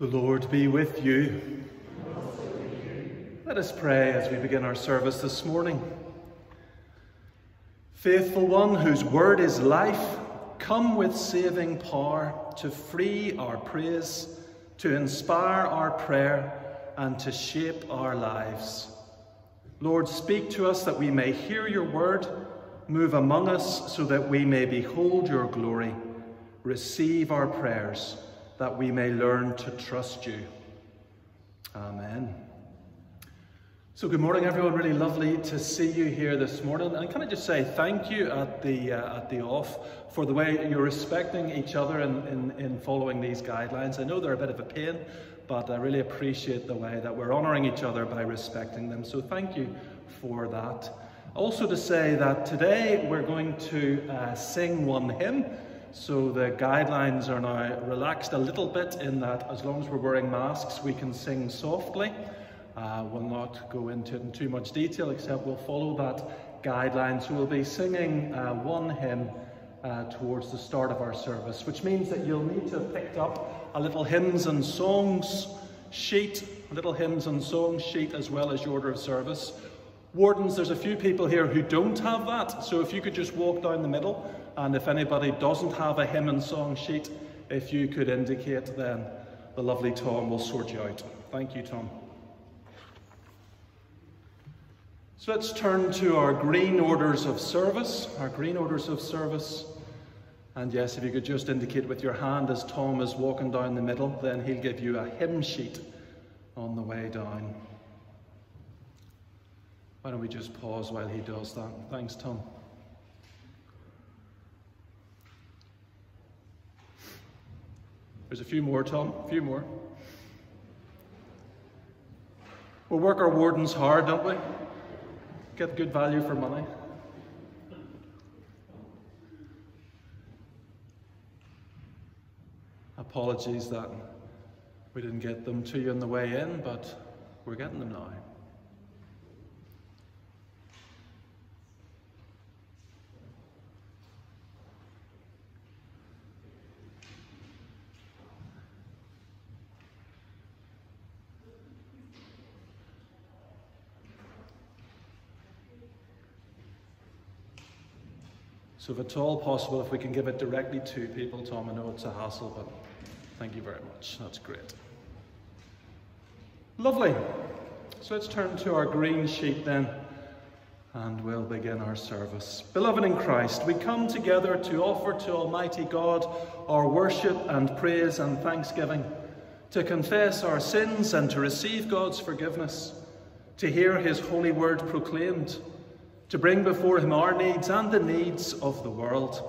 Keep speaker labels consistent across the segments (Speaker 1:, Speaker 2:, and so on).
Speaker 1: The Lord be with you. Let us pray as we begin our service this morning. Faithful One, whose word is life, come with saving power to free our praise, to inspire our prayer, and to shape our lives. Lord, speak to us that we may hear your word, move among us so that we may behold your glory. Receive our prayers that we may learn to trust you. Amen. So, good morning, everyone. Really lovely to see you here this morning. And can I just say thank you at the uh, at the off for the way you're respecting each other in, in, in following these guidelines. I know they're a bit of a pain, but I really appreciate the way that we're honouring each other by respecting them. So, thank you for that. Also, to say that today we're going to uh, sing one hymn. So the guidelines are now relaxed a little bit in that as long as we're wearing masks, we can sing softly. Uh, we'll not go into it in too much detail, except we'll follow that guideline. So we'll be singing uh, one hymn uh, towards the start of our service, which means that you'll need to have picked up a little hymns and songs sheet, a little hymns and songs sheet, as well as your order of service. Wardens, there's a few people here who don't have that, so if you could just walk down the middle and if anybody doesn't have a hymn and song sheet, if you could indicate, then the lovely Tom will sort you out. Thank you, Tom. So let's turn to our green orders of service. Our green orders of service. And yes, if you could just indicate with your hand as Tom is walking down the middle, then he'll give you a hymn sheet on the way down. Why don't we just pause while he does that? Thanks, Tom. There's a few more, Tom. A few more. We work our wardens hard, don't we? Get good value for money. Apologies that we didn't get them to you on the way in, but we're getting them now. So if at all possible, if we can give it directly to people, Tom, I know it's a hassle, but thank you very much. That's great. Lovely. So let's turn to our green sheet then, and we'll begin our service. Beloved in Christ, we come together to offer to Almighty God our worship and praise and thanksgiving, to confess our sins and to receive God's forgiveness, to hear his holy word proclaimed, to bring before him our needs and the needs of the world,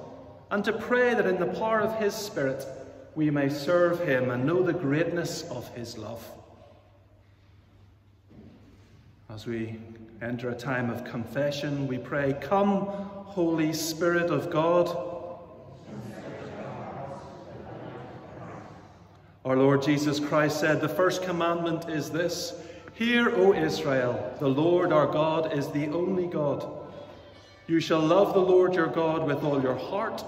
Speaker 1: and to pray that in the power of his Spirit we may serve him and know the greatness of his love. As we enter a time of confession, we pray, Come, Holy Spirit of God. Our Lord Jesus Christ said, The first commandment is this Hear, O Israel, the Lord our God is the only God. You shall love the Lord your God with all your heart,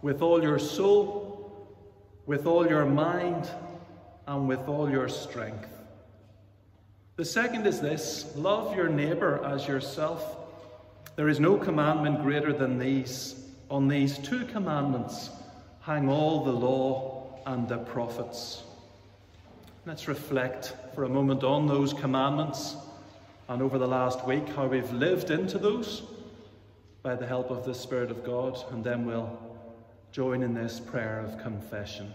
Speaker 1: with all your soul, with all your mind, and with all your strength. The second is this love your neighbour as yourself. There is no commandment greater than these. On these two commandments hang all the law and the prophets. Let's reflect for a moment on those commandments and over the last week how we've lived into those by the help of the Spirit of God, and then we'll join in this prayer of confession.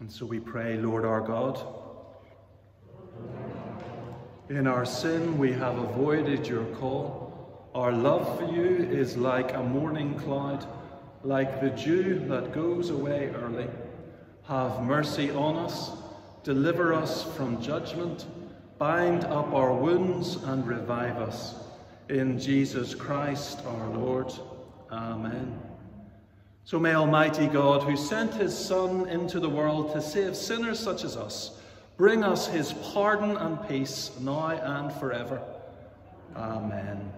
Speaker 1: And so we pray, Lord our God, in our sin we have avoided your call. Our love for you is like a morning cloud, like the dew that goes away early. Have mercy on us, deliver us from judgment, bind up our wounds and revive us. In Jesus Christ our Lord. Amen.
Speaker 2: So may Almighty God, who sent his Son into the world to save sinners such as us, bring us his pardon and peace now and forever. Amen.
Speaker 1: Amen.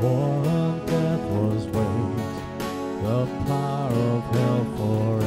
Speaker 1: war on death
Speaker 2: was waged, the power of hell for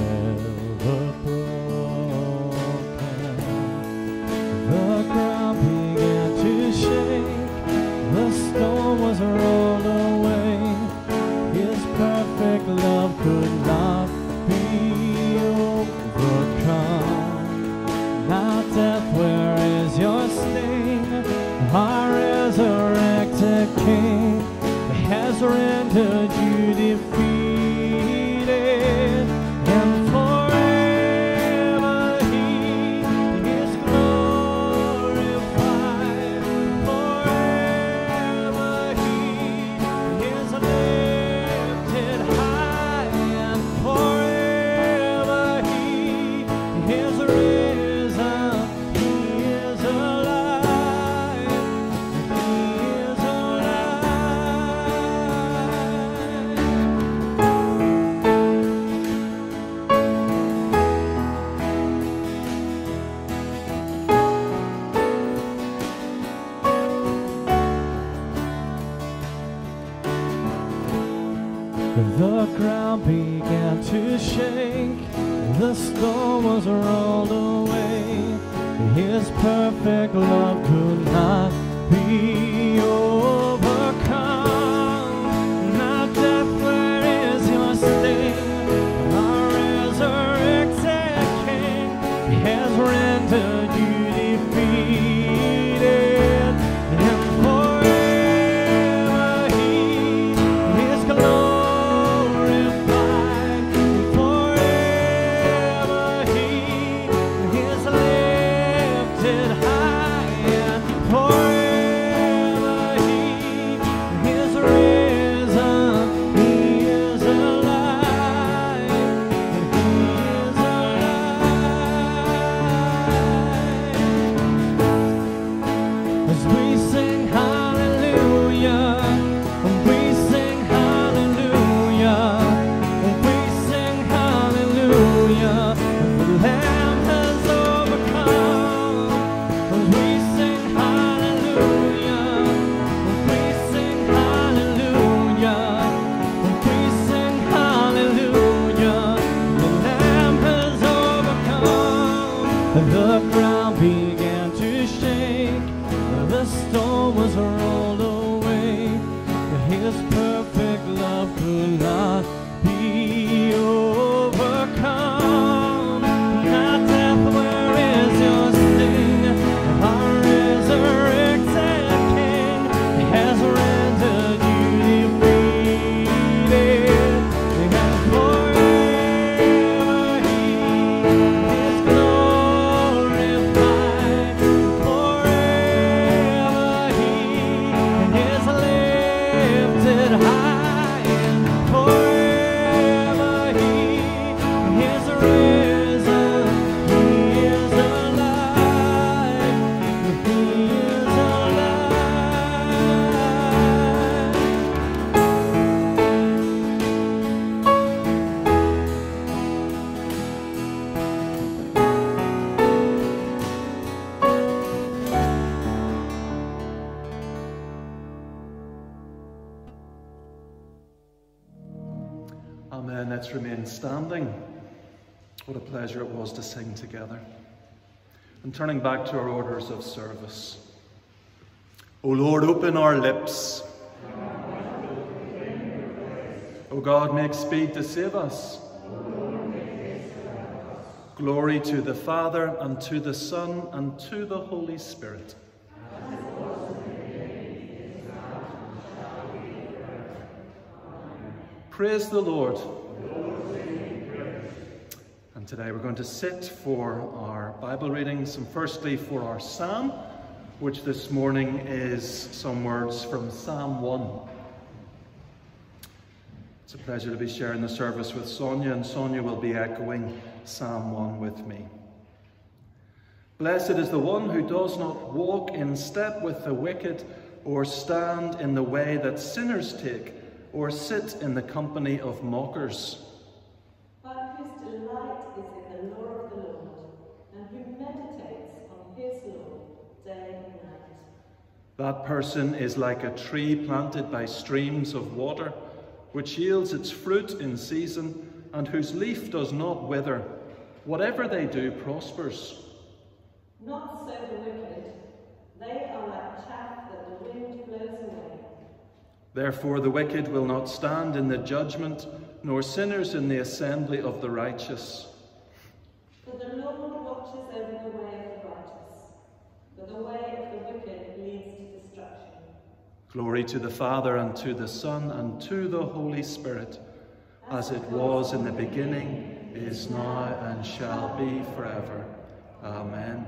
Speaker 2: Has rendered you defeat. high.
Speaker 1: What a pleasure it was to sing together. And turning back to our orders of service. O Lord, open our lips. O God, make speed to save us. Glory to the Father, and to the Son, and to the Holy Spirit. Praise the Lord. And today we're going to sit for our Bible readings, and firstly for our psalm, which this morning is some words from Psalm 1. It's a pleasure to be sharing the service with Sonia, and Sonia will be echoing Psalm 1 with me. Blessed is the one who does not walk in step with the wicked, or stand in the way that sinners take or sit in the company of mockers.
Speaker 3: But whose delight is in the law of the Lord, and who meditates on his law day and night.
Speaker 1: That person is like a tree planted by streams of water, which yields its fruit in season, and whose leaf does not wither. Whatever they do prospers.
Speaker 3: Not so the wicked. They are like chaff that the wind blows away.
Speaker 1: Therefore, the wicked will not stand in the judgment, nor sinners in the assembly of the righteous.
Speaker 3: For the Lord watches over the way of the righteous, but the way of the wicked leads to destruction.
Speaker 1: Glory to the Father, and to the Son, and to the Holy Spirit, as it was in the beginning, is now, and shall be forever. Amen.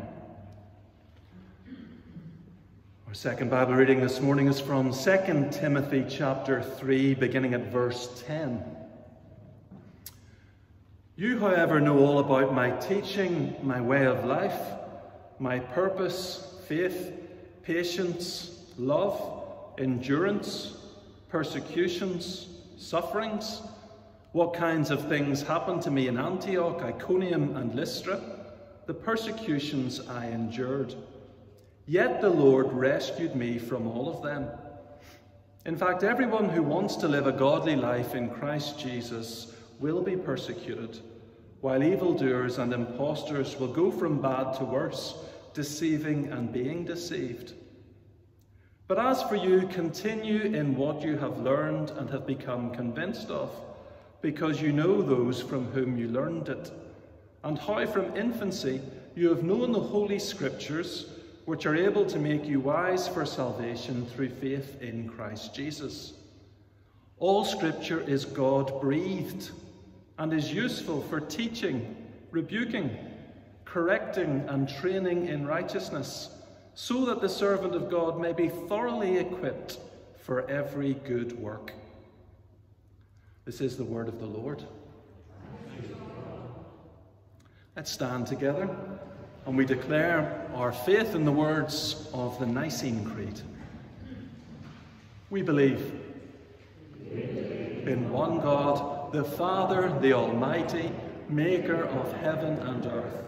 Speaker 1: Our second Bible reading this morning is from 2 Timothy chapter 3, beginning at verse 10. You, however, know all about my teaching, my way of life, my purpose, faith, patience, love, endurance, persecutions, sufferings, what kinds of things happened to me in Antioch, Iconium, and Lystra, the persecutions I endured. Yet the Lord rescued me from all of them. In fact, everyone who wants to live a godly life in Christ Jesus will be persecuted, while evildoers and impostors will go from bad to worse, deceiving and being deceived. But as for you, continue in what you have learned and have become convinced of, because you know those from whom you learned it, and how from infancy you have known the Holy Scriptures which are able to make you wise for salvation through faith in Christ Jesus. All scripture is God breathed and is useful for teaching, rebuking, correcting, and training in righteousness, so that the servant of God may be thoroughly equipped for every good work. This is the word of the Lord. Let's stand together and we declare our faith in the words of the Nicene Creed. We believe in one God, the Father, the Almighty, maker of heaven and earth,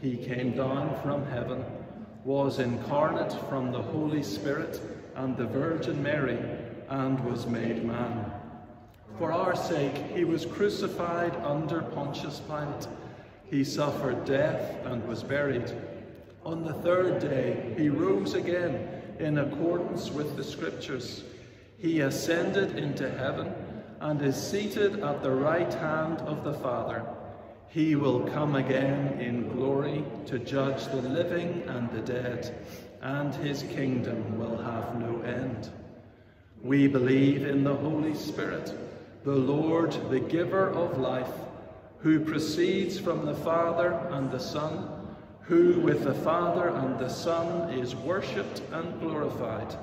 Speaker 1: he came down from heaven, was incarnate from the Holy Spirit and the Virgin Mary, and was made man. For our sake, he was crucified under Pontius Pilate. He suffered death and was buried. On the third day, he rose again in accordance with the Scriptures. He ascended into heaven and is seated at the right hand of the Father. He will come again in glory to judge the living and the dead, and his kingdom will have no end. We believe in the Holy Spirit, the Lord, the giver of life, who proceeds from the Father and the Son who with the Father and the Son is worshipped and glorified,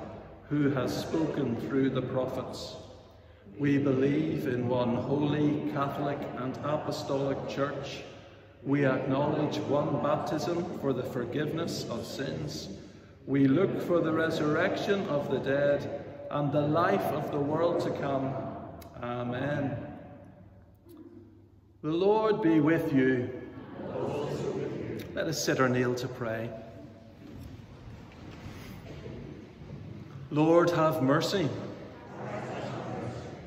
Speaker 1: who has spoken through the prophets. We believe in one holy, Catholic, and Apostolic Church. We acknowledge one baptism for the forgiveness of sins. We look for the resurrection of the dead and the life of the world to come. Amen. The Lord be with you. Let us sit or kneel to pray. Lord, have mercy.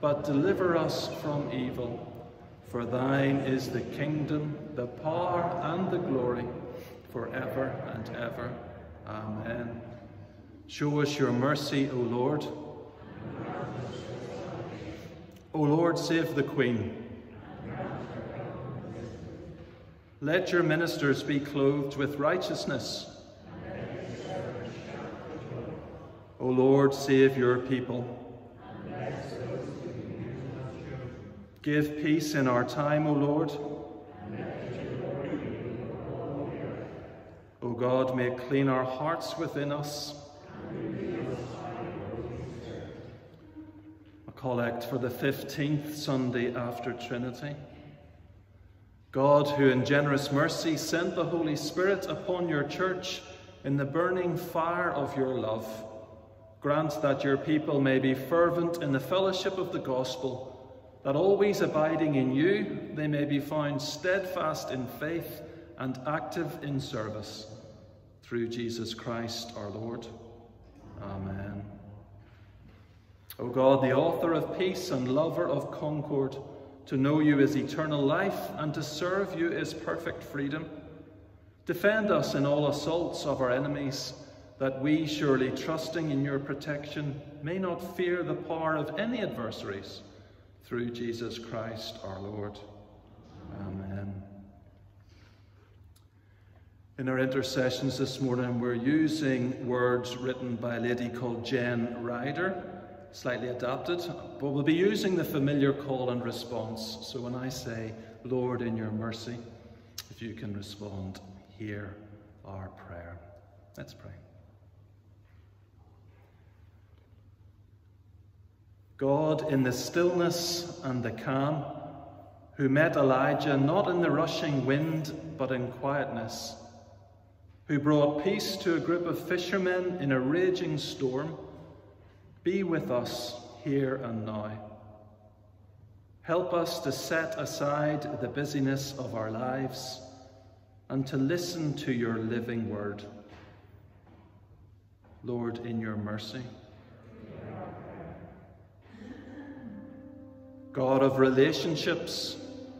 Speaker 1: but deliver us from evil. For thine is the kingdom, the power, and the glory, forever and ever. Amen. Show us your mercy, O Lord. O Lord, save the Queen. Let your ministers be clothed with righteousness. O Lord, save your people. Give peace in our time, O Lord. O God, make clean our hearts within us. A collect for the 15th Sunday after Trinity. God, who in generous mercy sent the Holy Spirit upon your church in the burning fire of your love, grant that your people may be fervent in the fellowship of the gospel that always abiding in you, they may be found steadfast in faith and active in service. Through Jesus Christ our Lord. Amen. O God, the author of peace and lover of concord, to know you is eternal life and to serve you is perfect freedom. Defend us in all assaults of our enemies, that we, surely trusting in your protection, may not fear the power of any adversaries through Jesus Christ our Lord. Amen. In our intercessions this morning, we're using words written by a lady called Jen Ryder, slightly adapted, but we'll be using the familiar call and response. So when I say, Lord, in your mercy, if you can respond, hear our prayer. Let's pray. God in the stillness and the calm, who met Elijah not in the rushing wind, but in quietness, who brought peace to a group of fishermen in a raging storm, be with us here and now. Help us to set aside the busyness of our lives and to listen to your living word. Lord, in your mercy. God of relationships,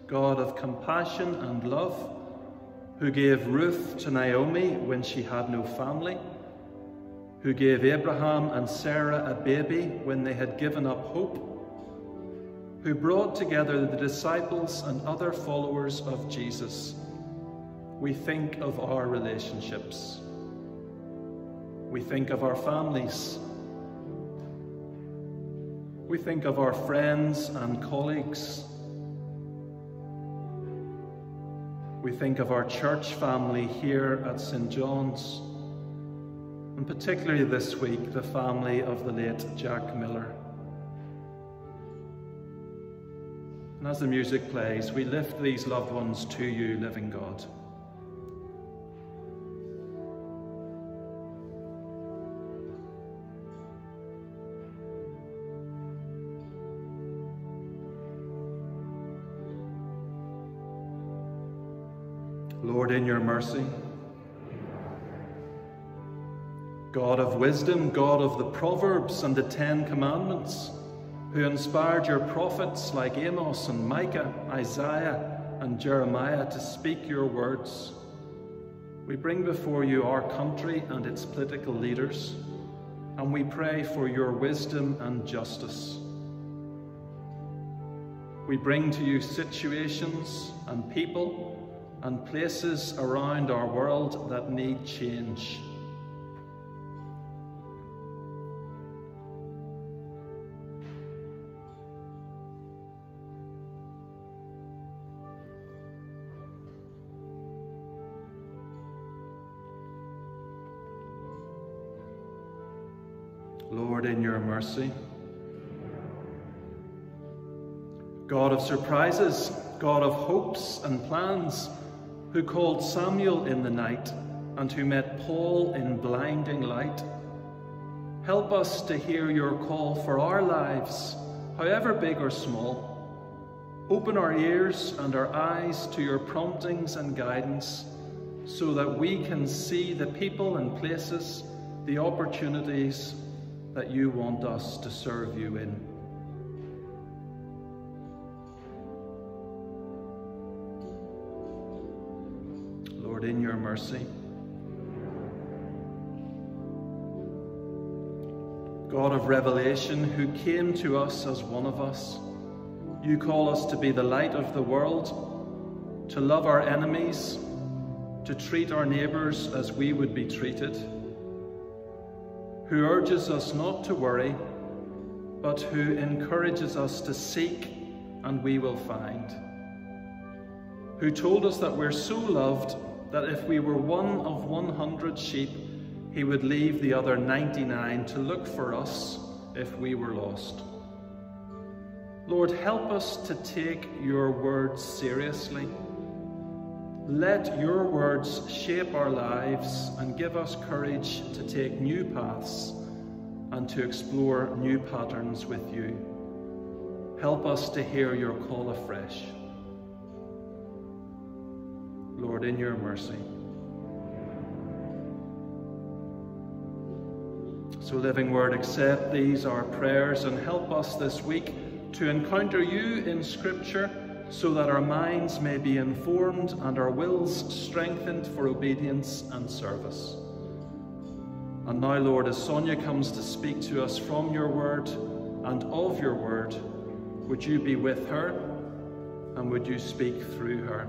Speaker 1: God of compassion and love, who gave Ruth to Naomi when she had no family, who gave Abraham and Sarah a baby when they had given up hope, who brought together the disciples and other followers of Jesus, we think of our relationships. We think of our families we think of our friends and colleagues. We think of our church family here at St. John's, and particularly this week, the family of the late Jack Miller. And as the music plays, we lift these loved ones to you, living God. Mercy. God of wisdom, God of the Proverbs and the Ten Commandments, who inspired your prophets like Amos and Micah, Isaiah and Jeremiah to speak your words, we bring before you our country and its political leaders, and we pray for your wisdom and justice. We bring to you situations and people and places around our world that need change. Lord, in your mercy. God of surprises, God of hopes and plans, who called Samuel in the night and who met Paul in blinding light. Help us to hear your call for our lives, however big or small. Open our ears and our eyes to your promptings and guidance so that we can see the people and places, the opportunities that you want us to serve you in. In your mercy. God of revelation, who came to us as one of us, you call us to be the light of the world, to love our enemies, to treat our neighbours as we would be treated, who urges us not to worry, but who encourages us to seek and we will find, who told us that we're so loved that if we were one of 100 sheep, he would leave the other 99 to look for us if we were lost. Lord, help us to take your words seriously. Let your words shape our lives and give us courage to take new paths and to explore new patterns with you. Help us to hear your call afresh. Lord, in your mercy. So, Living Word, accept these our prayers and help us this week to encounter you in Scripture so that our minds may be informed and our wills strengthened for obedience and service. And now, Lord, as Sonia comes to speak to us from your word and of your word, would you be with her and would you speak through her?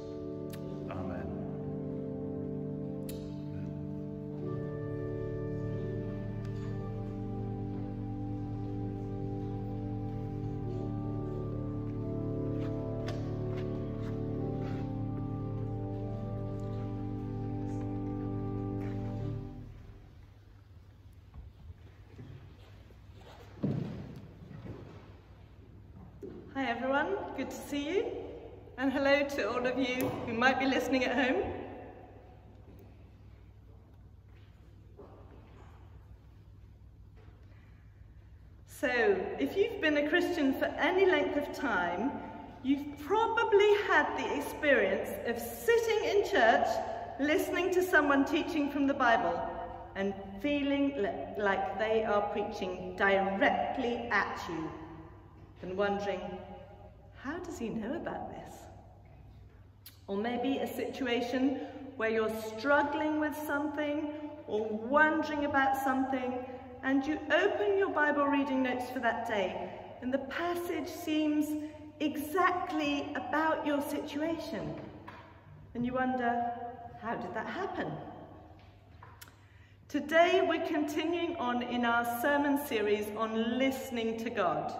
Speaker 4: Time, you've probably had the experience of sitting in church, listening to someone teaching from the Bible, and feeling like they are preaching directly at you, and wondering, how does he know about this? Or maybe a situation where you're struggling with something or wondering about something and you open your Bible reading notes for that day and the passage seems exactly about your situation. And you wonder, how did that happen? Today we're continuing on in our sermon series on listening to God.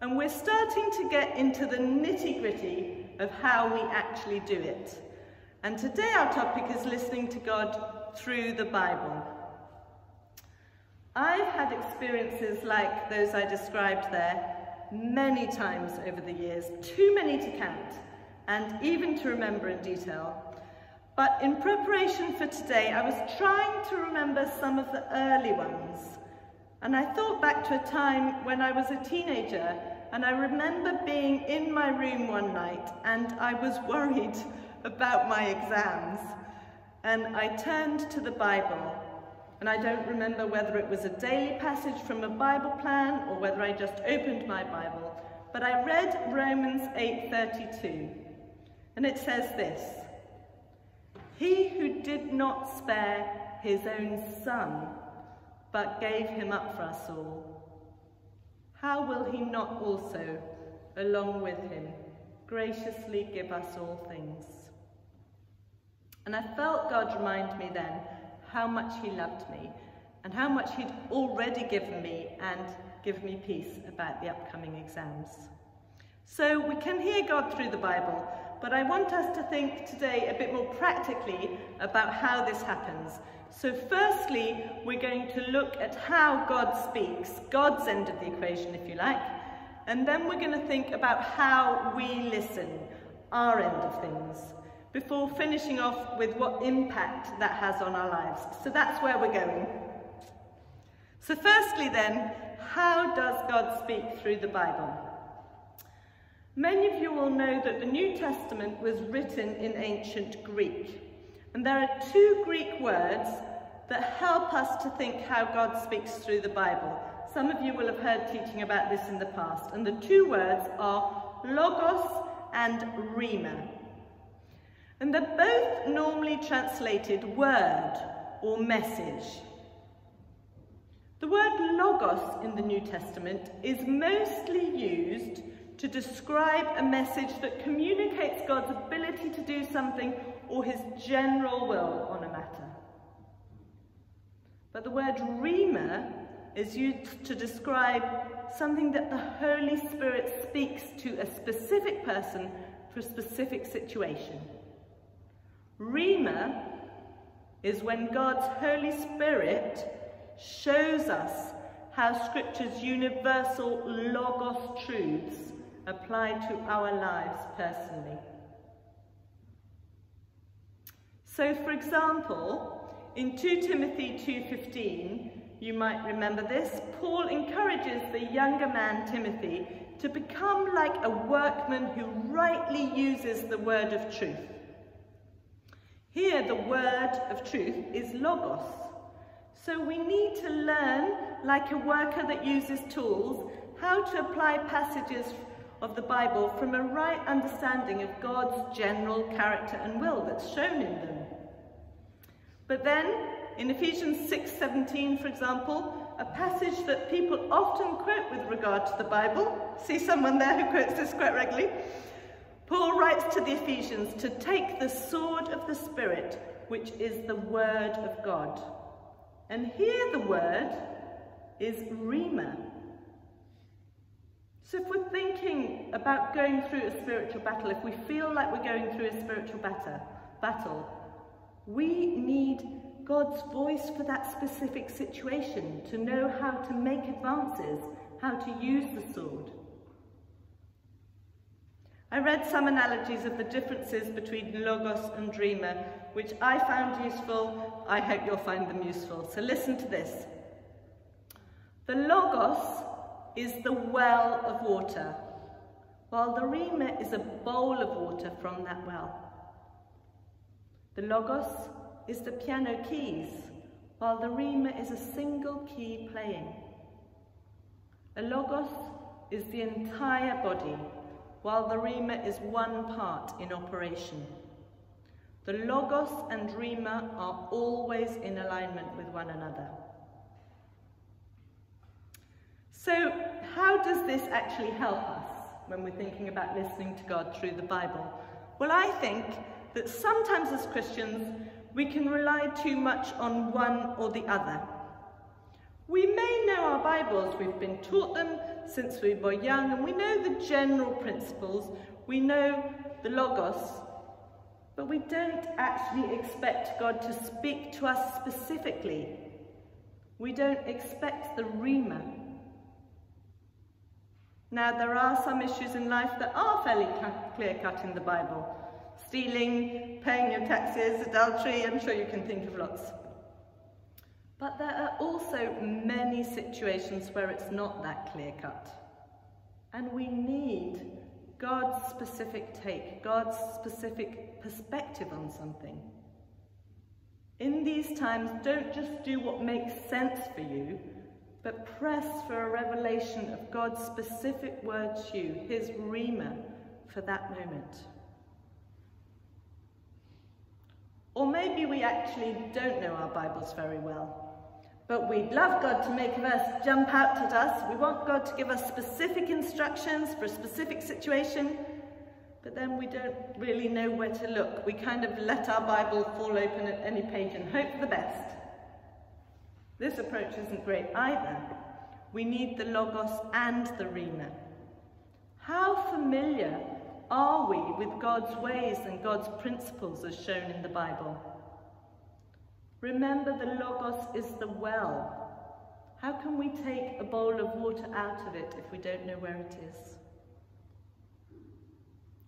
Speaker 4: And we're starting to get into the nitty gritty of how we actually do it. And today our topic is listening to God through the Bible. I've had experiences like those I described there many times over the years, too many to count, and even to remember in detail. But in preparation for today, I was trying to remember some of the early ones. And I thought back to a time when I was a teenager and I remember being in my room one night and I was worried about my exams. And I turned to the Bible and I don't remember whether it was a daily passage from a Bible plan or whether I just opened my Bible, but I read Romans 8:32. And it says this: He who did not spare his own son, but gave him up for us all, how will he not also, along with him, graciously give us all things? And I felt God remind me then how much he loved me and how much he'd already given me and give me peace about the upcoming exams. So we can hear God through the Bible, but I want us to think today a bit more practically about how this happens. So firstly, we're going to look at how God speaks, God's end of the equation, if you like, and then we're going to think about how we listen, our end of things, before finishing off with what impact that has on our lives. So that's where we're going. So firstly then, how does God speak through the Bible? Many of you will know that the New Testament was written in ancient Greek. And there are two Greek words that help us to think how God speaks through the Bible. Some of you will have heard teaching about this in the past. And the two words are logos and rhema. And they're both normally translated word or message. The word logos in the New Testament is mostly used to describe a message that communicates God's ability to do something or his general will on a matter. But the word rhema is used to describe something that the Holy Spirit speaks to a specific person for a specific situation. Rhema is when God's Holy Spirit shows us how Scripture's universal Logos truths apply to our lives personally. So, for example, in 2 Timothy 2.15, you might remember this, Paul encourages the younger man Timothy to become like a workman who rightly uses the word of truth. Here, the word of truth is logos, so we need to learn, like a worker that uses tools, how to apply passages of the Bible from a right understanding of God's general character and will that's shown in them. But then, in Ephesians 6.17, for example, a passage that people often quote with regard to the Bible, see someone there who quotes this quite regularly, Paul writes to the Ephesians to take the sword of the Spirit, which is the word of God. And here the word is rhema. So if we're thinking about going through a spiritual battle, if we feel like we're going through a spiritual battle, battle, we need God's voice for that specific situation, to know how to make advances, how to use the sword. I read some analogies of the differences between Logos and Rhema, which I found useful. I hope you'll find them useful. So listen to this. The Logos is the well of water, while the Rhema is a bowl of water from that well. The Logos is the piano keys, while the Rhema is a single key playing. A Logos is the entire body, while the Rhema is one part in operation. The Logos and Rhema are always in alignment with one another. So how does this actually help us when we're thinking about listening to God through the Bible? Well, I think that sometimes as Christians, we can rely too much on one or the other. We may know our Bibles, we've been taught them since we were young, and we know the general principles, we know the Logos, but we don't actually expect God to speak to us specifically. We don't expect the Rhema. Now, there are some issues in life that are fairly clear-cut in the Bible. Stealing, paying your taxes, adultery, I'm sure you can think of lots. But there are also many situations where it's not that clear-cut. And we need God's specific take, God's specific perspective on something. In these times, don't just do what makes sense for you, but press for a revelation of God's specific word to you, his rhema, for that moment. Or maybe we actually don't know our Bibles very well. But we'd love God to make verse jump out at us. We want God to give us specific instructions for a specific situation, but then we don't really know where to look. We kind of let our Bible fall open at any page and hope for the best. This approach isn't great either. We need the Logos and the Rhema. How familiar are we with God's ways and God's principles as shown in the Bible? Remember the Logos is the well. How can we take a bowl of water out of it if we don't know where it is?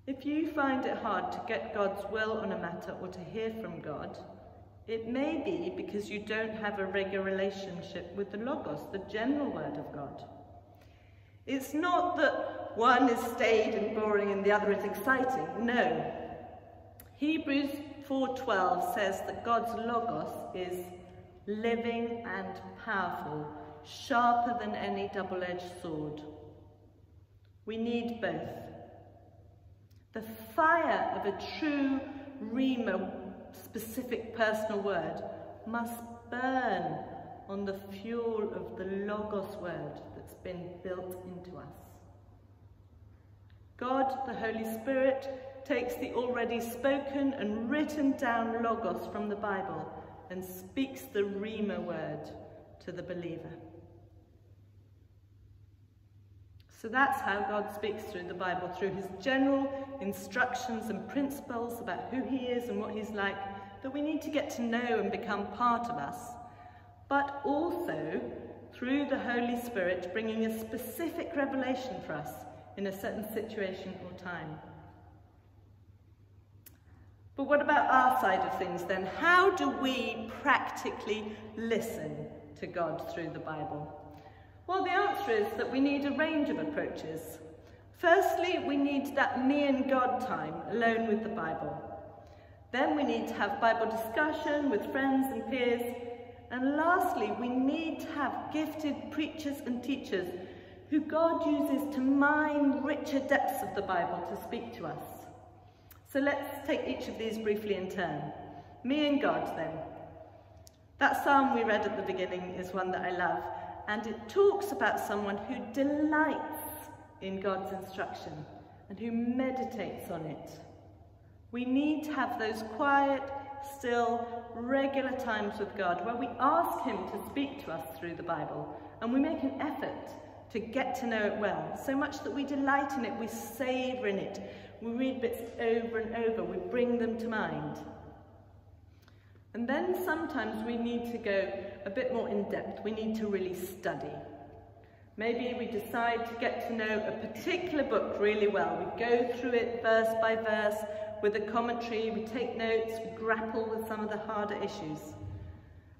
Speaker 4: If you find it hard to get God's will on a matter or to hear from God, it may be because you don't have a regular relationship with the Logos, the general word of God. It's not that one is staid and boring and the other is exciting. No. Hebrews 4.12 says that God's Logos is living and powerful, sharper than any double-edged sword. We need both. The fire of a true Rhema, specific personal word, must burn on the fuel of the Logos word that's been built into us. God, the Holy Spirit, takes the already spoken and written down Logos from the Bible and speaks the Rhema word to the believer. So that's how God speaks through the Bible, through his general instructions and principles about who he is and what he's like, that we need to get to know and become part of us, but also through the Holy Spirit bringing a specific revelation for us in a certain situation or time. But what about our side of things then? How do we practically listen to God through the Bible? Well, the answer is that we need a range of approaches. Firstly, we need that me and God time alone with the Bible. Then we need to have Bible discussion with friends and peers. And lastly, we need to have gifted preachers and teachers who God uses to mine richer depths of the Bible to speak to us. So let's take each of these briefly in turn. Me and God then. That psalm we read at the beginning is one that I love and it talks about someone who delights in God's instruction and who meditates on it. We need to have those quiet, still, regular times with God where we ask him to speak to us through the Bible and we make an effort to get to know it well, so much that we delight in it, we savour in it, we read bits over and over, we bring them to mind. And then sometimes we need to go a bit more in depth. We need to really study. Maybe we decide to get to know a particular book really well. We go through it verse by verse with a commentary, we take notes, we grapple with some of the harder issues.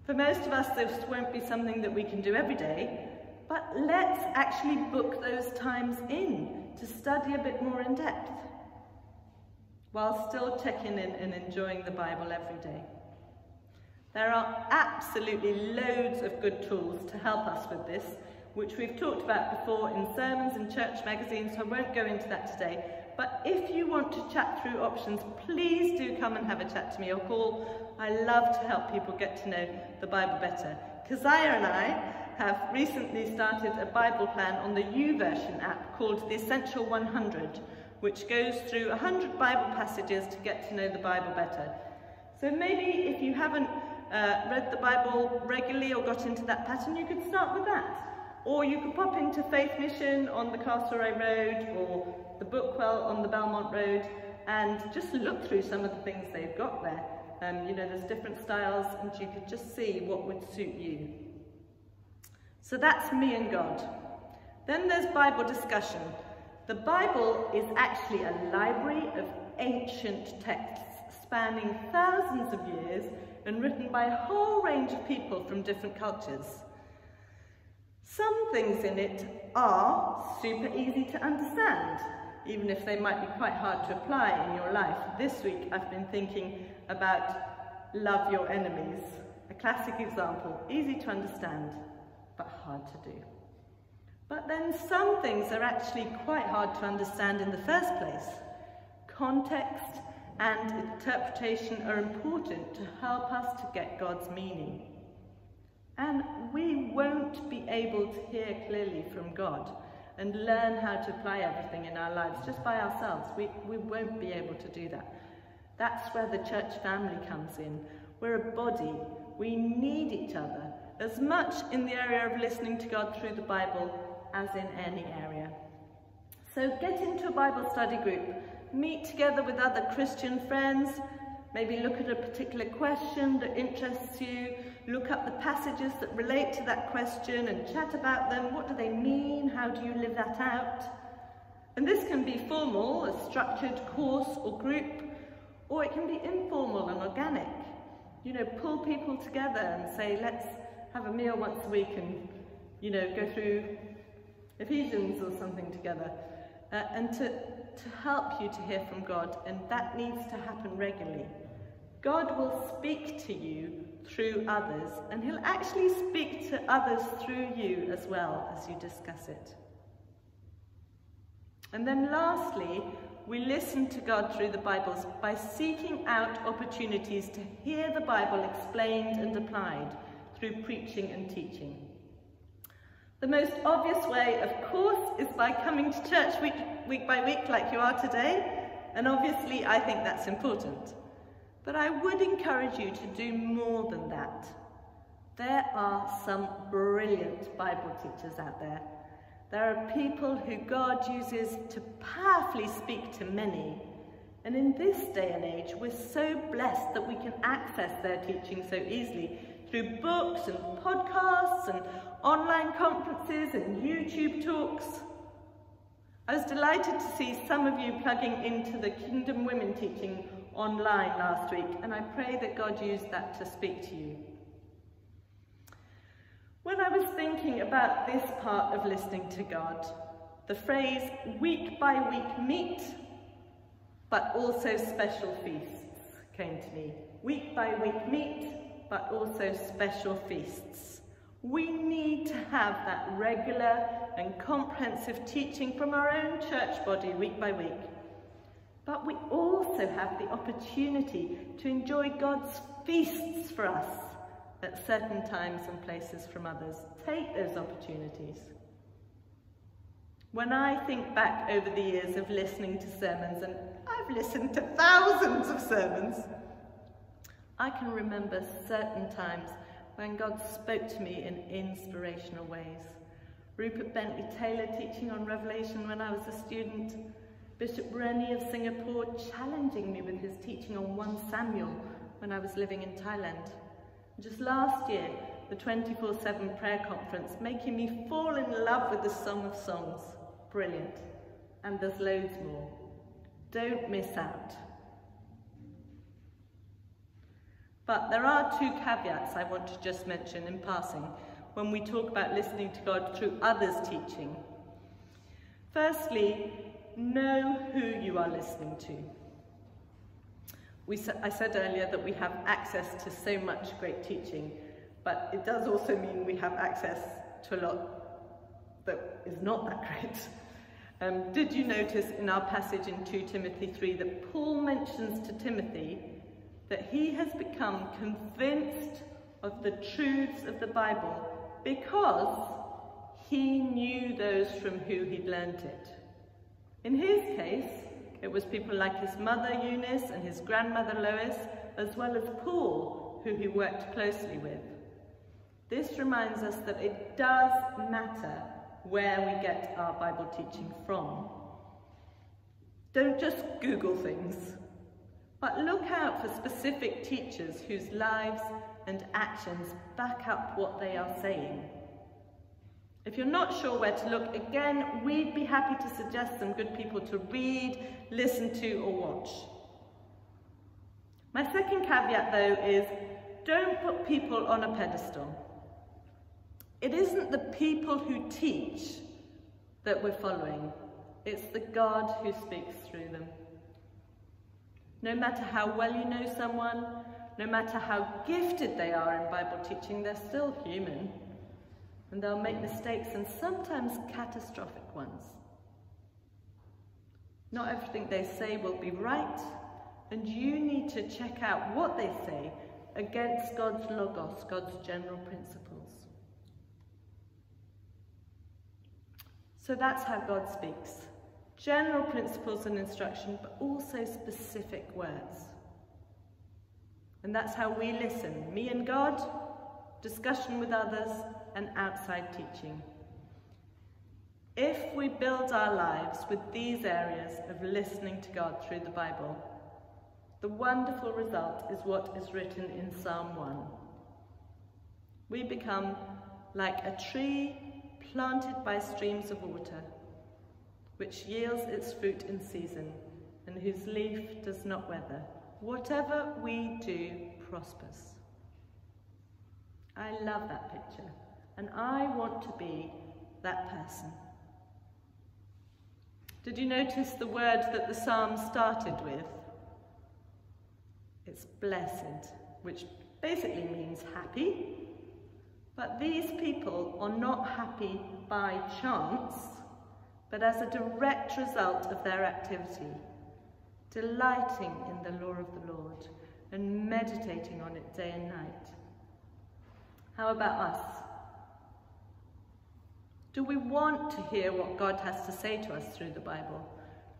Speaker 4: For most of us, this won't be something that we can do every day, but let's actually book those times in to study a bit more in depth, while still checking in and enjoying the Bible every day. There are absolutely loads of good tools to help us with this, which we've talked about before in sermons and church magazines, so I won't go into that today. But if you want to chat through options, please do come and have a chat to me or call. I love to help people get to know the Bible better. Keziah and I have recently started a Bible plan on the YouVersion app called The Essential 100, which goes through 100 Bible passages to get to know the Bible better. So maybe if you haven't uh, read the Bible regularly or got into that pattern, you could start with that. Or you could pop into Faith Mission on the Castlereagh Road or the Bookwell on the Belmont Road and just look through some of the things they've got there. Um, you know, there's different styles and you could just see what would suit you. So that's me and God. Then there's Bible discussion. The Bible is actually a library of ancient texts spanning thousands of years and written by a whole range of people from different cultures. Some things in it are super easy to understand, even if they might be quite hard to apply in your life. This week I've been thinking about love your enemies, a classic example, easy to understand, hard to do. But then some things are actually quite hard to understand in the first place. Context and interpretation are important to help us to get God's meaning. And we won't be able to hear clearly from God and learn how to apply everything in our lives just by ourselves. We, we won't be able to do that. That's where the church family comes in. We're a body. We need each other as much in the area of listening to God through the Bible as in any area. So get into a Bible study group, meet together with other Christian friends, maybe look at a particular question that interests you, look up the passages that relate to that question and chat about them. What do they mean? How do you live that out? And this can be formal, a structured course or group, or it can be informal and organic. You know, pull people together and say, let's have a meal once a week and, you know, go through Ephesians or something together. Uh, and to, to help you to hear from God, and that needs to happen regularly. God will speak to you through others, and He'll actually speak to others through you as well as you discuss it. And then lastly, we listen to God through the Bibles by seeking out opportunities to hear the Bible explained and applied through preaching and teaching. The most obvious way, of course, is by coming to church week, week by week like you are today, and obviously I think that's important. But I would encourage you to do more than that. There are some brilliant Bible teachers out there. There are people who God uses to powerfully speak to many. And in this day and age, we're so blessed that we can access their teaching so easily through books and podcasts and online conferences and YouTube talks. I was delighted to see some of you plugging into the Kingdom Women teaching online last week, and I pray that God used that to speak to you. When I was thinking about this part of listening to God, the phrase week by week meet, but also special feasts came to me. Week by week meet, but also special feasts. We need to have that regular and comprehensive teaching from our own church body week by week. But we also have the opportunity to enjoy God's feasts for us at certain times and places from others. Take those opportunities. When I think back over the years of listening to sermons, and I've listened to thousands of sermons, I can remember certain times when God spoke to me in inspirational ways. Rupert Bentley Taylor teaching on Revelation when I was a student, Bishop Rennis of Singapore challenging me with his teaching on 1 Samuel when I was living in Thailand. Just last year, the 24-7 prayer conference, making me fall in love with the Song of Songs. Brilliant. And there's loads more. Don't miss out. But there are two caveats I want to just mention in passing when we talk about listening to God through others' teaching. Firstly, know who you are listening to. We, I said earlier that we have access to so much great teaching, but it does also mean we have access to a lot that is not that great. Um, did you notice in our passage in 2 Timothy 3 that Paul mentions to Timothy that he has become convinced of the truths of the Bible because he knew those from who he'd learnt it. In his case, it was people like his mother Eunice and his grandmother Lois, as well as Paul, who he worked closely with. This reminds us that it does matter where we get our Bible teaching from. Don't just Google things, but look out for specific teachers whose lives and actions back up what they are saying. If you're not sure where to look, again, we'd be happy to suggest some good people to read, listen to, or watch. My second caveat, though, is don't put people on a pedestal. It isn't the people who teach that we're following, it's the God who speaks through them. No matter how well you know someone, no matter how gifted they are in Bible teaching, they're still human. And they'll make mistakes and sometimes catastrophic ones. Not everything they say will be right, and you need to check out what they say against God's logos, God's general principles. So that's how God speaks. General principles and instruction, but also specific words. And that's how we listen. Me and God, discussion with others, and outside teaching. If we build our lives with these areas of listening to God through the Bible, the wonderful result is what is written in Psalm 1. We become like a tree planted by streams of water, which yields its fruit in season and whose leaf does not wither. Whatever we do prospers. I love that picture, and I want to be that person. Did you notice the word that the psalm started with? It's blessed, which basically means happy. But these people are not happy by chance, but as a direct result of their activity, delighting in the law of the Lord and meditating on it day and night. How about us? Do we want to hear what God has to say to us through the Bible?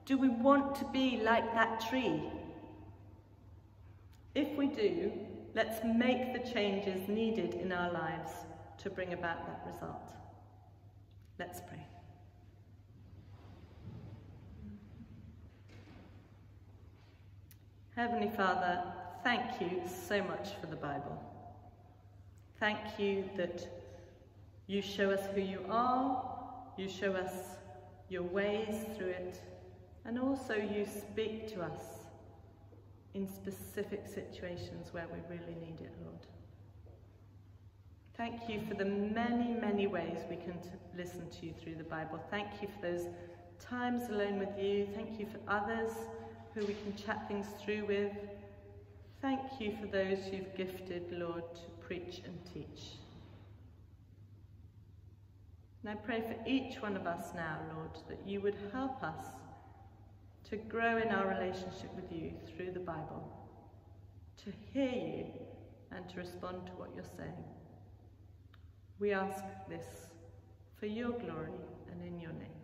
Speaker 4: Do we want to be like that tree? If we do, let's make the changes needed in our lives to bring about that result. Let's pray. Heavenly Father, thank you so much for the Bible. Thank you that you show us who you are, you show us your ways through it, and also you speak to us in specific situations where we really need it, Lord. Thank you for the many, many ways we can listen to you through the Bible. Thank you for those times alone with you. Thank you for others who we can chat things through with. Thank you for those you've gifted, Lord, to preach and teach. And I pray for each one of us now, Lord, that you would help us to grow in our relationship with you through the Bible, to hear you and to respond to what you're saying. We ask this for your glory and in your name.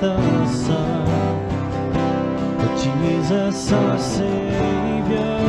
Speaker 4: the sun, but Jesus our Savior.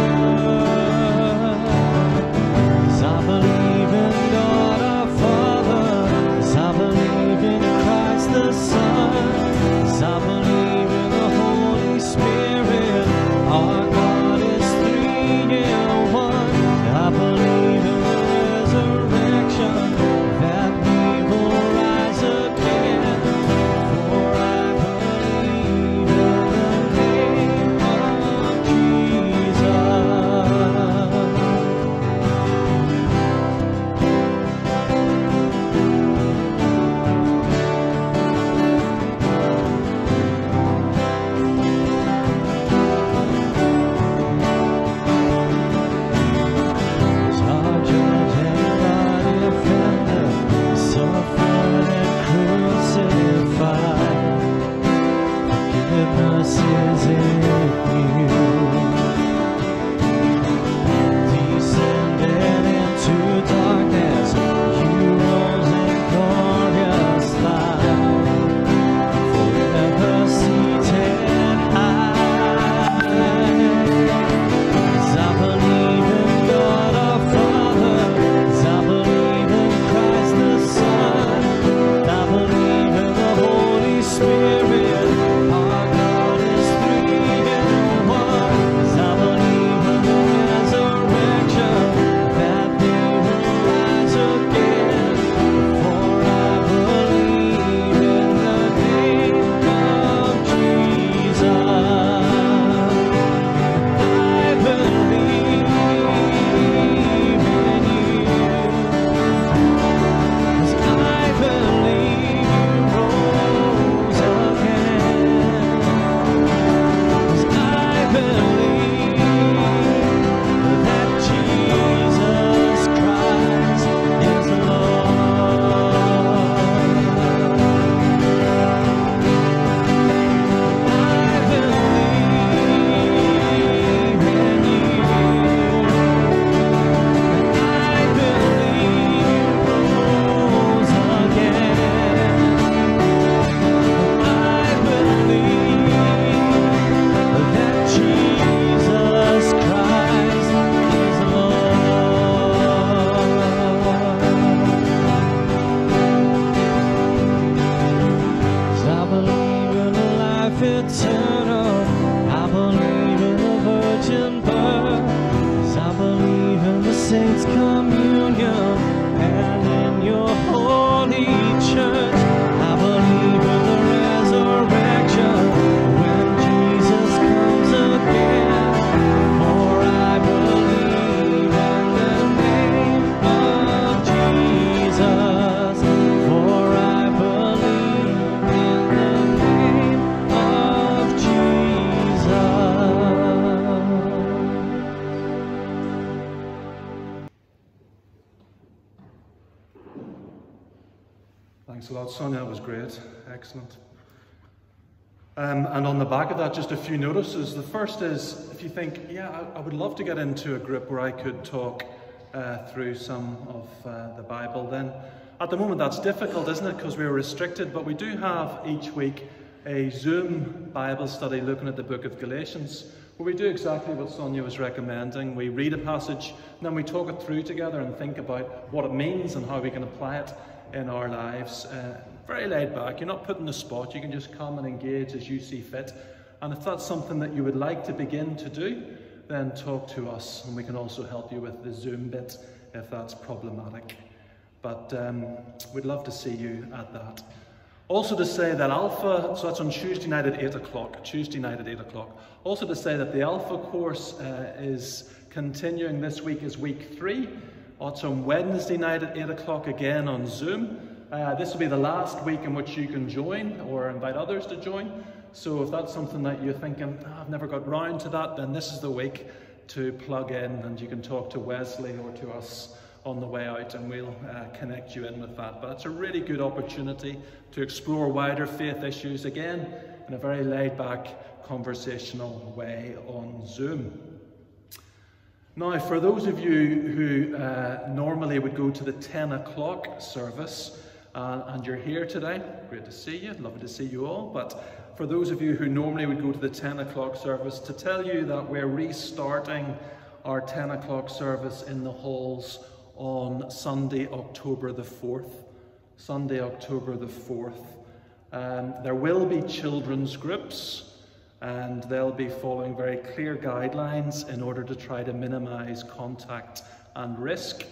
Speaker 1: Excellent. Um, and on the back of that, just a few notices. The first is if you think, yeah, I, I would love to get into a group where I could talk uh, through some of uh, the Bible, then at the moment that's difficult, isn't it? Because we're restricted, but we do have each week a Zoom Bible study looking at the book of Galatians, where we do exactly what Sonia was recommending. We read a passage, and then we talk it through together and think about what it means and how we can apply it in our lives. Uh, very laid back. You're not put in the spot. You can just come and engage as you see fit. And if that's something that you would like to begin to do, then talk to us and we can also help you with the Zoom bit if that's problematic. But um, we'd love to see you at that. Also to say that Alpha, so that's on Tuesday night at 8 o'clock, Tuesday night at 8 o'clock. Also to say that the Alpha course uh, is continuing this week is week three. It's on Wednesday night at 8 o'clock again on Zoom. Uh, this will be the last week in which you can join or invite others to join. So if that's something that you're thinking, oh, I've never got round to that, then this is the week to plug in and you can talk to Wesley or to us on the way out and we'll uh, connect you in with that. But it's a really good opportunity to explore wider faith issues again in a very laid back conversational way on Zoom. Now, for those of you who uh, normally would go to the 10 o'clock service, uh, and you're here today. Great to see you, lovely to see you all. But for those of you who normally would go to the 10 o'clock service, to tell you that we're restarting our 10 o'clock service in the halls on Sunday, October the 4th. Sunday, October the 4th. Um, there will be children's groups and they'll be following very clear guidelines in order to try to minimize contact and risk.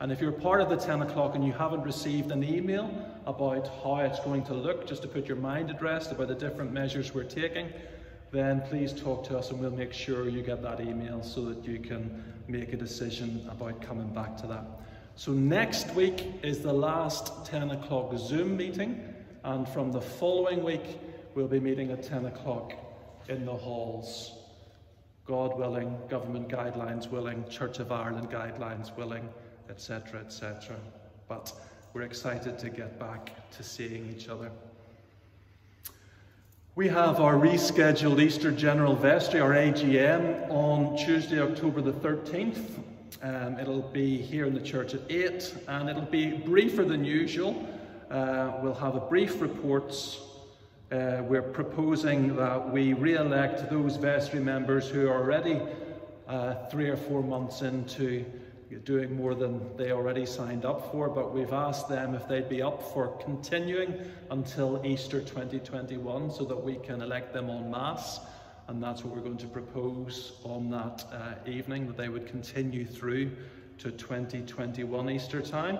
Speaker 1: And if you're part of the 10 o'clock and you haven't received an email about how it's going to look, just to put your mind at rest about the different measures we're taking, then please talk to us and we'll make sure you get that email so that you can make a decision about coming back to that. So next week is the last 10 o'clock Zoom meeting, and from the following week, we'll be meeting at 10 o'clock in the halls. God willing, government guidelines willing, Church of Ireland guidelines willing etc., etc. But we're excited to get back to seeing each other. We have our rescheduled Easter General Vestry, our AGM, on Tuesday, October the 13th. Um, it'll be here in the church at 8 and it'll be briefer than usual. Uh, we'll have a brief reports. Uh, we're proposing that we re-elect those vestry members who are already uh, three or four months into doing more than they already signed up for, but we've asked them if they'd be up for continuing until Easter 2021 so that we can elect them en masse. And that's what we're going to propose on that uh, evening, that they would continue through to 2021 Easter time.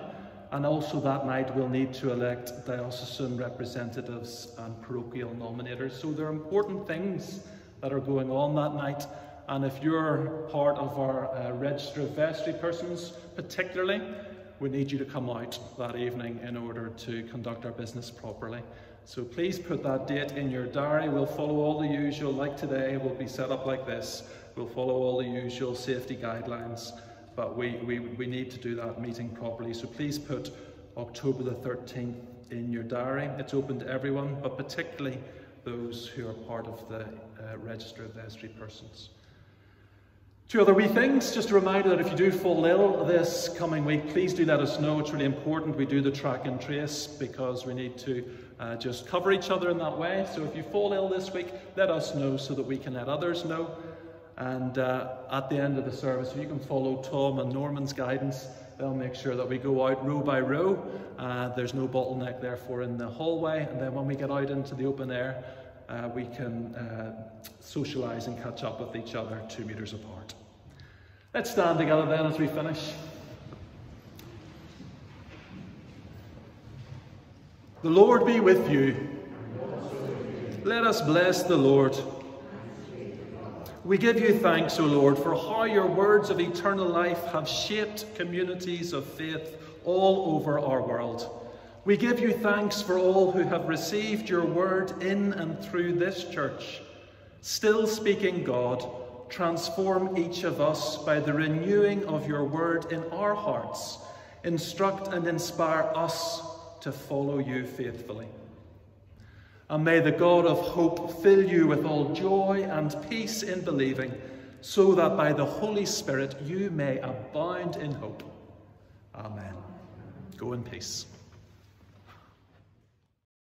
Speaker 1: And also that night we'll need to elect diocesan representatives and parochial nominators. So there are important things that are going on that night and if you're part of our uh, register of vestry persons, particularly, we need you to come out that evening in order to conduct our business properly. So please put that date in your diary. We'll follow all the usual, like today, we'll be set up like this. We'll follow all the usual safety guidelines, but we, we, we need to do that meeting properly. So please put October the 13th in your diary. It's open to everyone, but particularly those who are part of the uh, register of vestry persons. Two other wee things. Just a reminder that if you do fall ill this coming week, please do let us know. It's really important we do the track and trace because we need to uh, just cover each other in that way. So if you fall ill this week, let us know so that we can let others know. And uh, at the end of the service, if you can follow Tom and Norman's guidance, they'll make sure that we go out row by row. Uh, there's no bottleneck, therefore, in the hallway. And then when we get out into the open air, uh, we can uh, socialise and catch up with each other two metres apart. Let's stand together then as we finish. The Lord be with you. Let us bless the Lord. We give you thanks, O Lord, for how your words of eternal life have shaped communities of faith all over our world. We give you thanks for all who have received your word in and through this church. Still speaking God, transform each of us by the renewing of your word in our hearts. Instruct and inspire us to follow you faithfully. And may the God of hope fill you with all joy and peace in believing, so that by the Holy Spirit you may abound in hope. Amen. Go in peace.